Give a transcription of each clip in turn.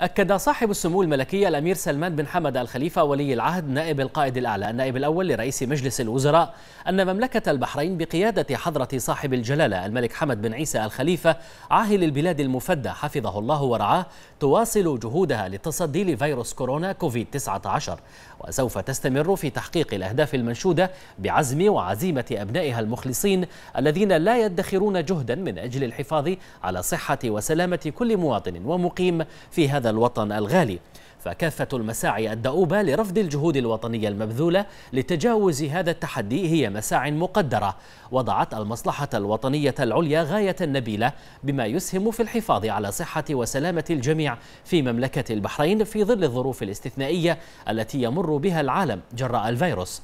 أكد صاحب السمو الملكي الأمير سلمان بن حمد الخليفة ولي العهد نائب القائد الأعلى النائب الأول لرئيس مجلس الوزراء أن مملكة البحرين بقيادة حضرة صاحب الجلالة الملك حمد بن عيسى الخليفة عاهل البلاد المفدى حفظه الله ورعاه تواصل جهودها للتصدي لفيروس كورونا كوفيد 19 وسوف تستمر في تحقيق الأهداف المنشودة بعزم وعزيمة أبنائها المخلصين الذين لا يدخرون جهدا من أجل الحفاظ على صحة وسلامة كل مواطن ومقيم في هذا الوطن الغالي فكافة المساعي الدؤوبة لرفض الجهود الوطنية المبذولة لتجاوز هذا التحدي هي مساع مقدرة. وضعت المصلحة الوطنية العليا غاية نبيلة بما يسهم في الحفاظ على صحة وسلامة الجميع في مملكة البحرين في ظل الظروف الاستثنائية التي يمر بها العالم جراء الفيروس.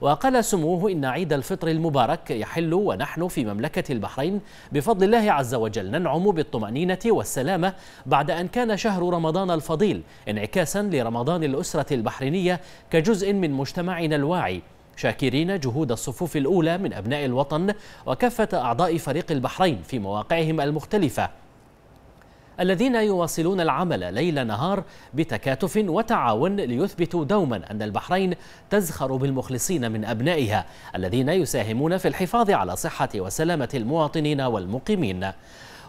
وقال سموه إن عيد الفطر المبارك يحل ونحن في مملكة البحرين بفضل الله عز وجل ننعم بالطمأنينة والسلامة بعد أن كان شهر رمضان الفضيل انعكاسا لرمضان الأسرة البحرينية كجزء من مجتمعنا الواعي شاكرين جهود الصفوف الأولى من أبناء الوطن وكافة أعضاء فريق البحرين في مواقعهم المختلفة. الذين يواصلون العمل ليل نهار بتكاتف وتعاون ليثبتوا دوما أن البحرين تزخر بالمخلصين من أبنائها الذين يساهمون في الحفاظ على صحة وسلامة المواطنين والمقيمين.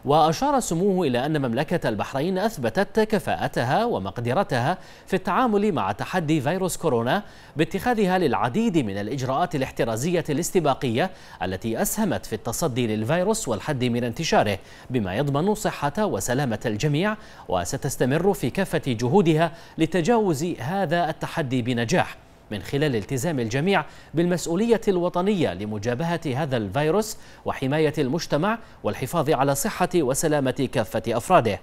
وأشار سموه إلى أن مملكة البحرين أثبتت كفاءتها ومقدرتها في التعامل مع تحدي فيروس كورونا باتخاذها للعديد من الإجراءات الاحترازية الاستباقية التي أسهمت في التصدي للفيروس والحد من انتشاره بما يضمن صحة وسلامة الجميع وستستمر في كافة جهودها لتجاوز هذا التحدي بنجاح. من خلال التزام الجميع بالمسؤولية الوطنية لمجابهة هذا الفيروس وحماية المجتمع والحفاظ على صحة وسلامة كافة أفراده.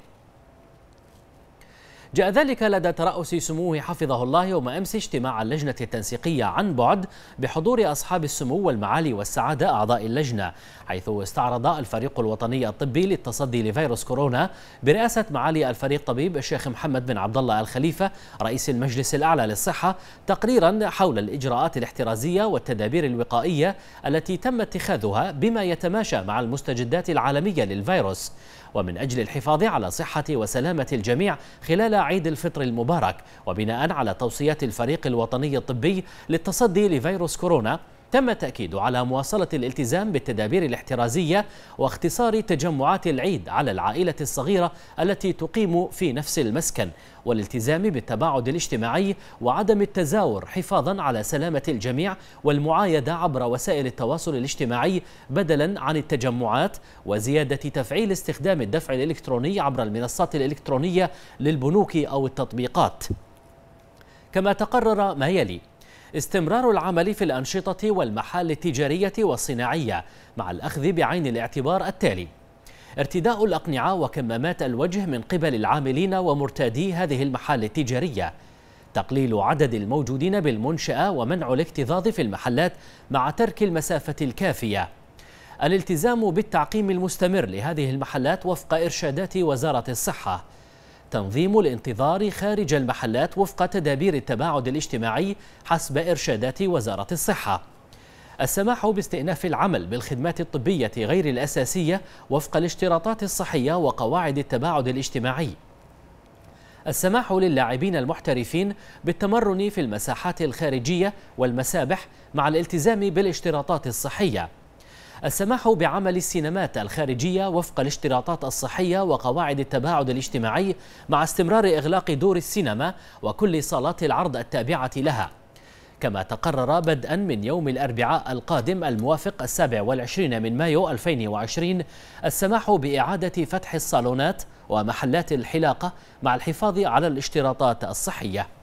جاء ذلك لدى ترأس سموه حفظه الله يوم أمس اجتماع اللجنة التنسيقية عن بعد بحضور أصحاب السمو والمعالي والسعادة أعضاء اللجنة حيث استعرض الفريق الوطني الطبي للتصدي لفيروس كورونا برئاسة معالي الفريق طبيب الشيخ محمد بن عبد الله الخليفة رئيس المجلس الأعلى للصحة تقريرا حول الإجراءات الاحترازية والتدابير الوقائية التي تم اتخاذها بما يتماشى مع المستجدات العالمية للفيروس. ومن أجل الحفاظ على صحة وسلامة الجميع خلال عيد الفطر المبارك وبناء على توصيات الفريق الوطني الطبي للتصدي لفيروس كورونا. تم التأكيد على مواصلة الالتزام بالتدابير الاحترازية واختصار تجمعات العيد على العائلة الصغيرة التي تقيم في نفس المسكن والالتزام بالتباعد الاجتماعي وعدم التزاور حفاظا على سلامة الجميع والمعايدة عبر وسائل التواصل الاجتماعي بدلا عن التجمعات وزيادة تفعيل استخدام الدفع الإلكتروني عبر المنصات الإلكترونية للبنوك أو التطبيقات. كما تقرر ما يلي استمرار العمل في الأنشطة والمحال التجارية والصناعية مع الأخذ بعين الاعتبار التالي. ارتداء الأقنعة وكمامات الوجه من قبل العاملين ومرتادي هذه المحال التجارية. تقليل عدد الموجودين بالمنشأة ومنع الاكتظاظ في المحلات مع ترك المسافة الكافية. الالتزام بالتعقيم المستمر لهذه المحلات وفق إرشادات وزارة الصحة. تنظيم الانتظار خارج المحلات وفق تدابير التباعد الاجتماعي حسب إرشادات وزارة الصحة. السماح باستئناف العمل بالخدمات الطبية غير الأساسية وفق الاشتراطات الصحية وقواعد التباعد الاجتماعي. السماح للاعبين المحترفين بالتمرن في المساحات الخارجية والمسابح مع الالتزام بالاشتراطات الصحية. السماح بعمل السينمات الخارجية وفق الاشتراطات الصحية وقواعد التباعد الاجتماعي مع استمرار إغلاق دور السينما وكل صالات العرض التابعة لها. كما تقرر بدءا من يوم الأربعاء القادم الموافق السابع والعشرين من مايو 2020 السماح بإعادة فتح الصالونات ومحلات الحلاقة مع الحفاظ على الاشتراطات الصحية.